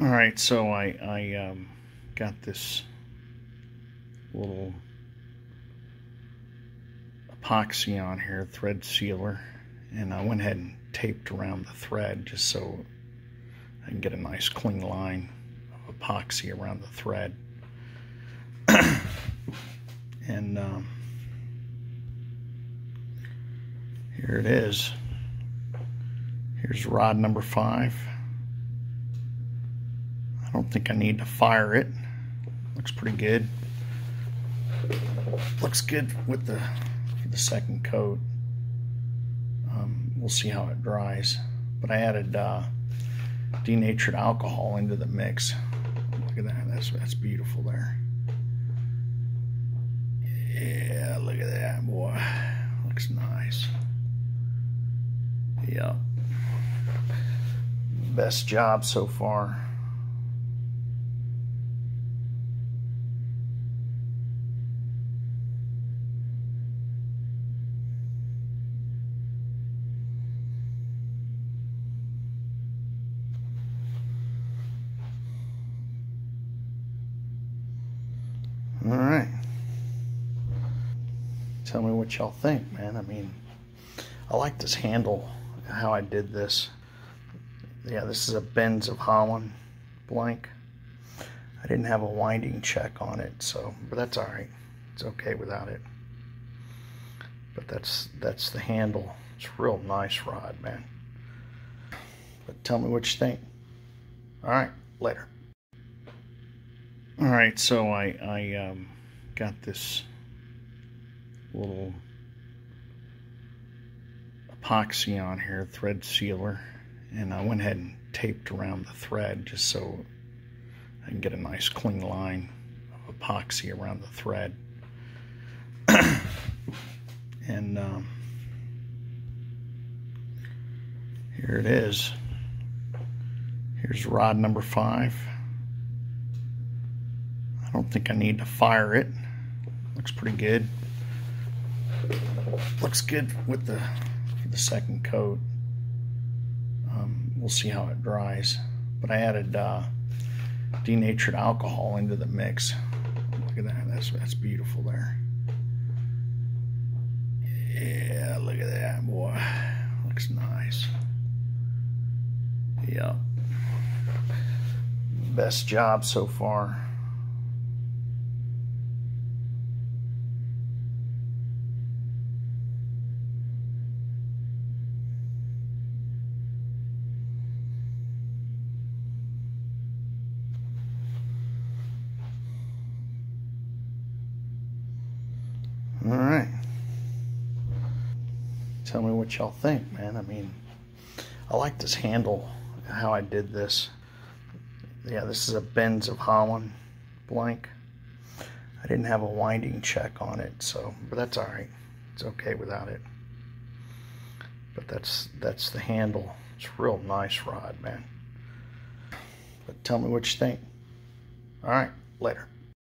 All right, so I I um, got this little epoxy on here, thread sealer, and I went ahead and taped around the thread just so I can get a nice clean line of epoxy around the thread. and um, here it is. Here's rod number five. I don't think I need to fire it. Looks pretty good. Looks good with the the second coat. Um, we'll see how it dries. But I added uh, denatured alcohol into the mix. Look at that. That's that's beautiful there. Yeah, look at that, boy. Looks nice. Yep. Best job so far. All right. Tell me what y'all think, man. I mean, I like this handle, how I did this. Yeah, this is a Ben's of Holland blank. I didn't have a winding check on it, so, but that's all right. It's okay without it. But that's that's the handle. It's a real nice rod, man. But tell me what you think. All right, later. All right, so I I um, got this little epoxy on here, thread sealer, and I went ahead and taped around the thread just so I can get a nice clean line of epoxy around the thread. and um, here it is. Here's rod number five. I don't think I need to fire it. Looks pretty good. Looks good with the the second coat. Um, we'll see how it dries. But I added uh, denatured alcohol into the mix. Look at that. That's that's beautiful there. Yeah, look at that, boy. Looks nice. Yep. Best job so far. All right. Tell me what y'all think, man. I mean, I like this handle, how I did this. Yeah, this is a Ben's of Holland blank. I didn't have a winding check on it, so, but that's all right. It's okay without it. But that's that's the handle. It's a real nice rod, man. But tell me what you think. All right, later.